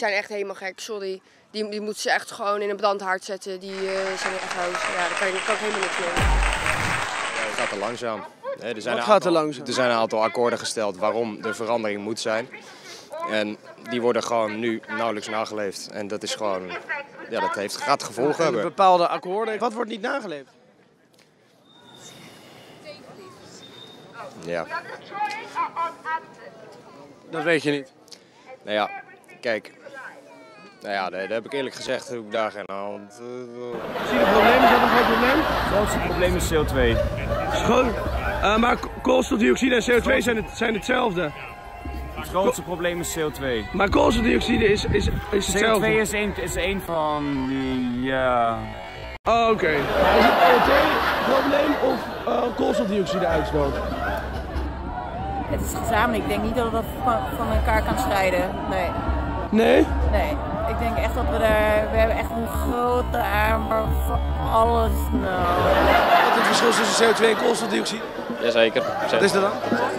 zijn echt helemaal gek, sorry. Die, die moeten ze echt gewoon in een brandhaard zetten. Die eh, zijn echt. Ja, daar kan, ik- kan ik helemaal niks mee. Ja, het gaat te langzaam. Hè, Er zijn Wat een gaat te aantal- langzaam? Er zijn een aantal akkoorden gesteld waarom de verandering moet zijn. En die worden gewoon nu nauwelijks nageleefd. En dat is gewoon, ja, dat heeft, gaat gevolgen En hebben. bepaalde akkoorden. Wat wordt niet nageleefd? Ja. Dat weet je niet. Nou ja, kijk. Nou ja, daar heb ik eerlijk gezegd, heb ik daar geen hand. eh, Zie je het probleem? Is dat een groot probleem? Het grootste probleem is CO2. Schoon. Eh, maar ko- koolstofdioxide en CO2 zijn, het, zijn hetzelfde. Het grootste probleem is CO2. Maar koolstofdioxide is, is, is CO2 hetzelfde. is een, is een van die, ja... Oh, oké. Is het CO2-probleem of uh, koolstofdioxide-uitstoot? Het is gezamenlijk. Ik denk niet dat we dat van, van elkaar kan scheiden. Nee. Nee? Nee. Ik denk echt dat we daar... We hebben echt een grote armer voor alles nodig. Wat is het verschil tussen CO2 en koolstofdioxide? Jazeker. Wat is dat dan?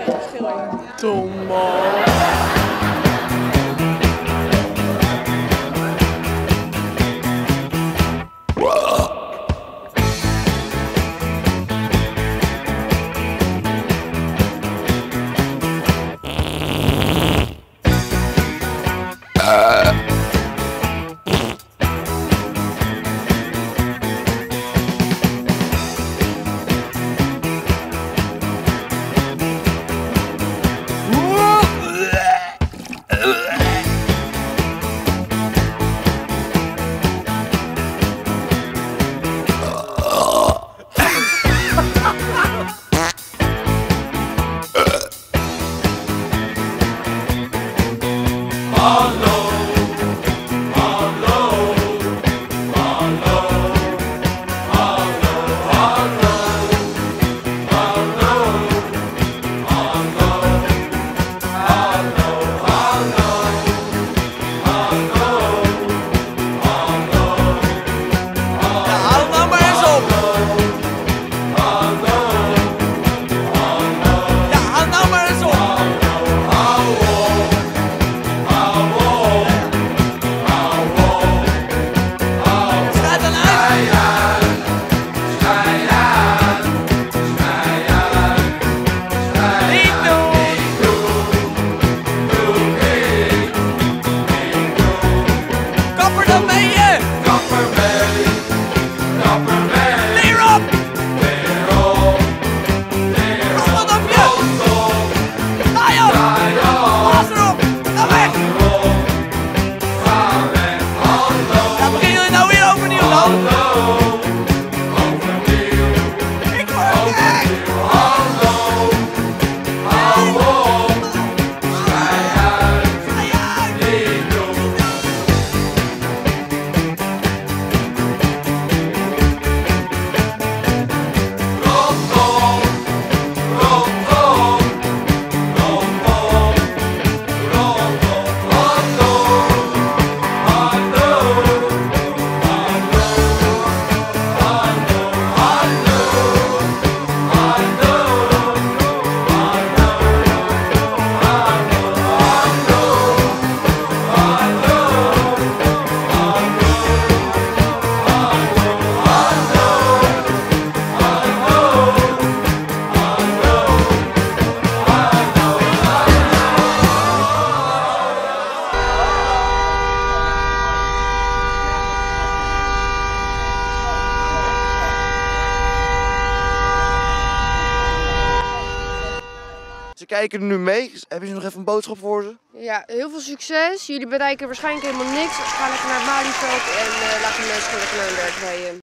Geen verschil in. Tom kijken nu mee. Hebben ze nog even een boodschap voor ze? Ja, heel veel succes. Jullie bereiken waarschijnlijk helemaal niks. Ga lekker naar het Malieveld en eh laat de mensen lekker naar hun werk.